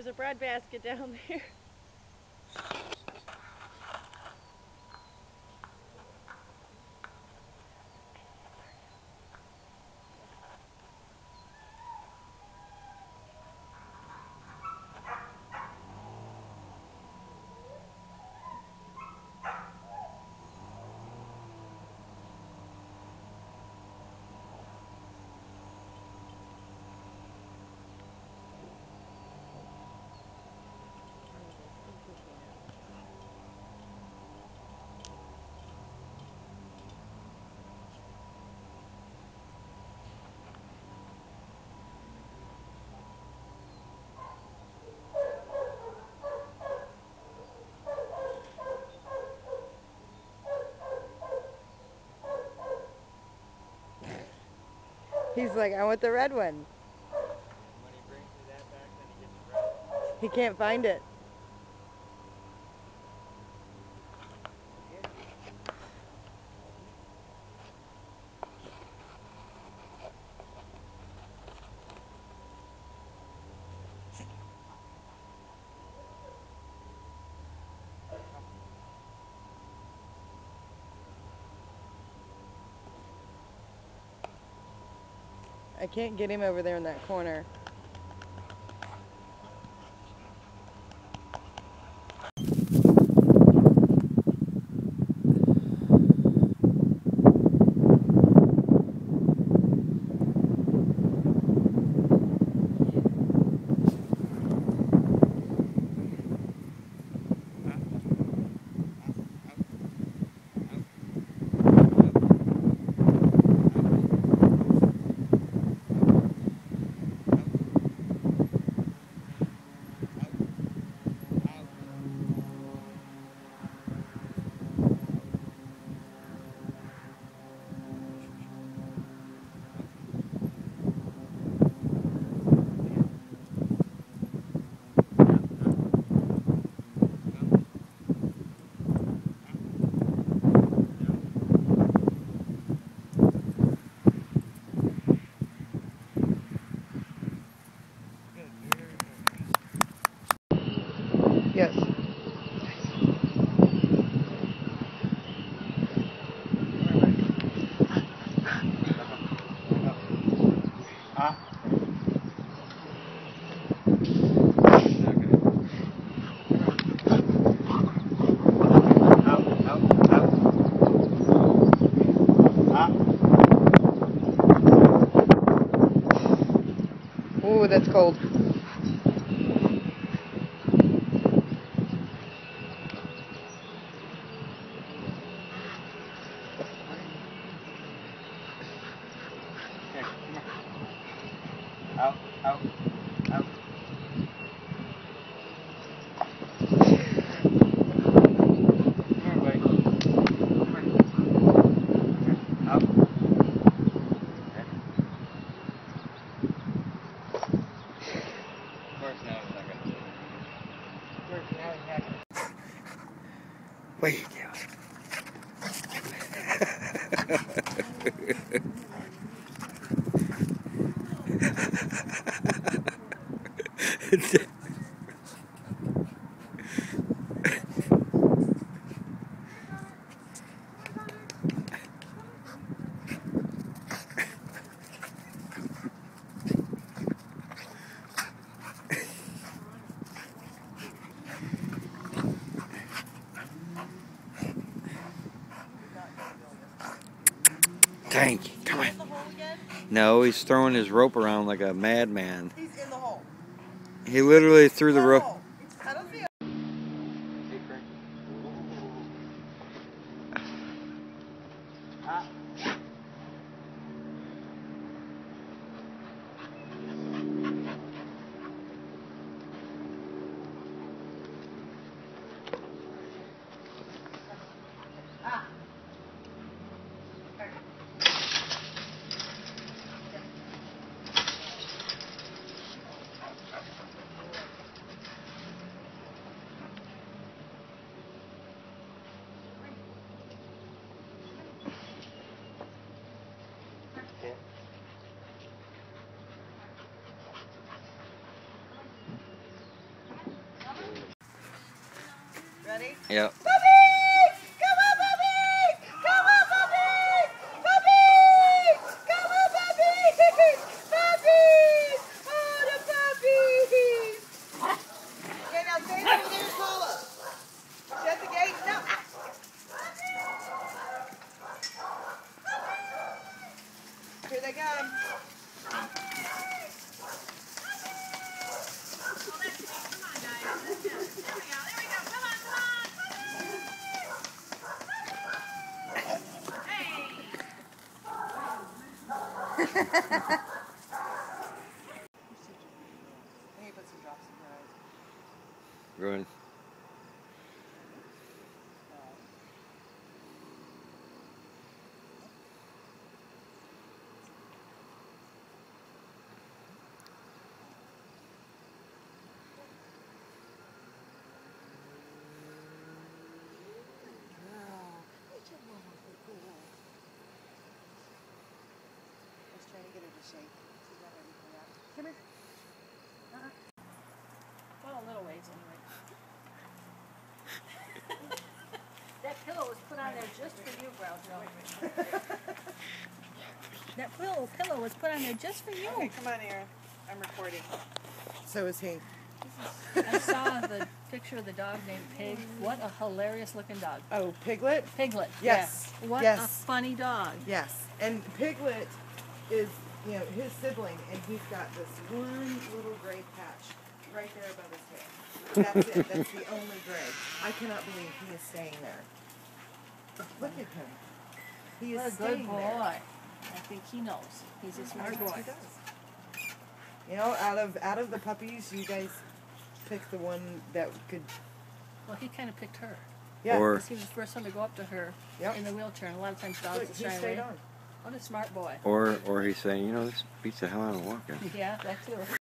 There's a bread basket down there. He's like, I want the red one. When he brings me that back, then he gets the red. He can't find it. I can't get him over there in that corner. Yes. Ooh, that's cold. Here, come here. Out, out, out. Come here, buddy. Come here. Here, Out. Okay. Of course now he's not gonna do it. Of course now he's not gonna Wait, yeah. Thank you. Come on. No, he's throwing his rope around like a madman. He's in the hole. He literally threw the rope. Don't see Secret. Ready? Yep. Puppy! Come on, puppy! Come on, puppy! Puppy! Come on, puppy! Puppies! Oh, the puppies! Okay, now stay over there, Cola. Shut the gate. No. Here they come. I need to put some drops in her eyes. Good. I was trying to get her to shake. She's not ready for that. Come here. Well, a little ways anyway. That pillow was put on there just for you, Groucho. That pillow, pillow was put on there just for Okay, you. come on, Aaron. I'm recording. So is he. I saw the picture of the dog named Pig. What a hilarious looking dog. Oh, Piglet? Piglet. Yes. Yeah. What a funny dog. Yes. And Piglet is, you know, his sibling, and he's got this one little gray patch right there above his head. That's it. That's the only gray. I cannot believe he is staying there. Look at him. He is What a good boy. there. I think he knows. He's a smart boy. he does. You know, out of out of the puppies, you guys picked the one that could. Well, he kind of picked her. Yeah. Or- 'Cause He was the first one to go up to her Yep. in the wheelchair, and a lot of times dogs Look, will he shy stayed away. on. What a smart boy. Or or he's saying, you know, this beats the hell out of walking. Yeah, that too.